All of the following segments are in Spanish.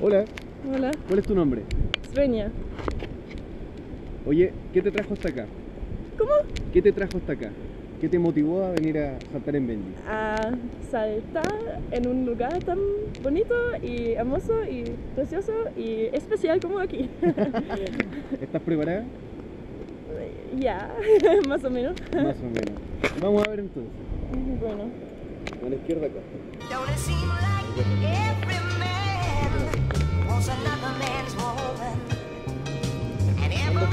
Hola, Hola, ¿cuál es tu nombre? Sveña. Oye, ¿qué te trajo hasta acá? ¿Cómo? ¿Qué te trajo hasta acá? ¿Qué te motivó a venir a saltar en Benji? A saltar en un lugar tan bonito y hermoso y precioso y especial como aquí. ¿Estás preparada? ya, más o menos. Más o menos. Vamos a ver entonces. Bueno. A la izquierda acá.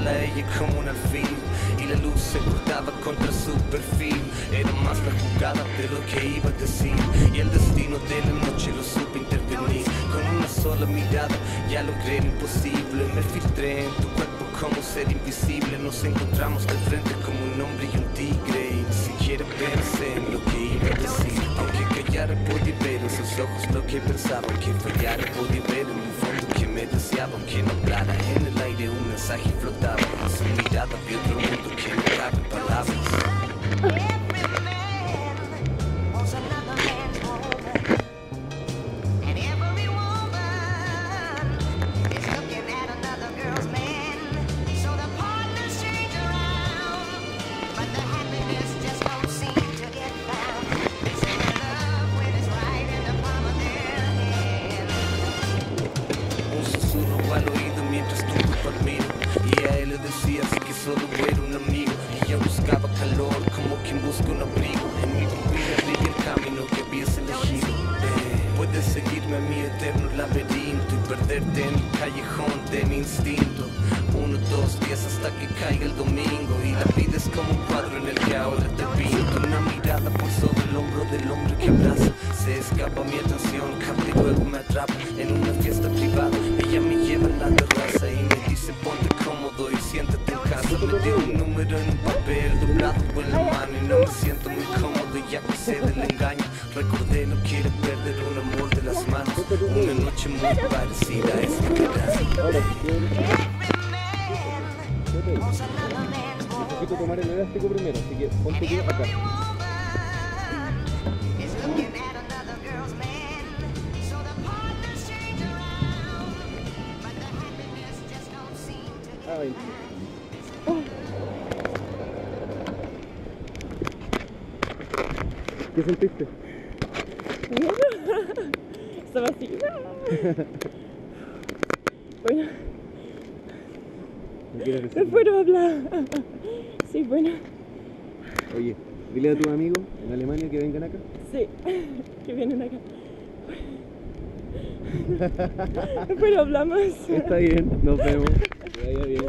en diagonal a ella como un alfil. Y la luz se cortaba contra su perfil. Era más la jugada de lo que iba a decir. Y el destino de la noche lo supe intervenir. Con una sola mirada ya logré lo imposible. Me filtré en tu cuerpo como ser invisible. Nos encontramos de frente como un hombre y un tigre. Y ni siquiera pensé en lo que iba a decir. Aunque callara podía ver en sus ojos lo que pensaba. Aunque fallara podía ver en mi fondo que me deseaba. Aunque no al oído mientras tú dormir Y a él le decías que solo era un amigo. Buscaba calor como quien busca un abrigo. En mi pupila brilla el camino que habías elegido. Eh, Puedes seguirme a mi eterno laberinto Y perderte en el callejón de mi instinto. Uno, dos días hasta que caiga el domingo. Y la vida es como un cuadro en el que ahora te pinto. Una mirada por sobre el hombro del hombre que abraza. Se escapa mi atención, capta y luego me atrapa Solté un número en un papel doblado en la mano y no me siento muy cómodo ya que sé del engaño. Recordé no quiero perder un amor de las manos, una noche muy parecida a esta que Necesito tomar el elástico primero, así que ponte aquí acá. Ah, 20. ¿Qué sentiste? Estaba así. Bueno, ¿No puedo hablar. Sí, bueno, Oye, dile a tus amigos en Alemania que vengan acá. sí, que vienen acá. Hablar más. Está bien, nos vemos. Que vaya bien.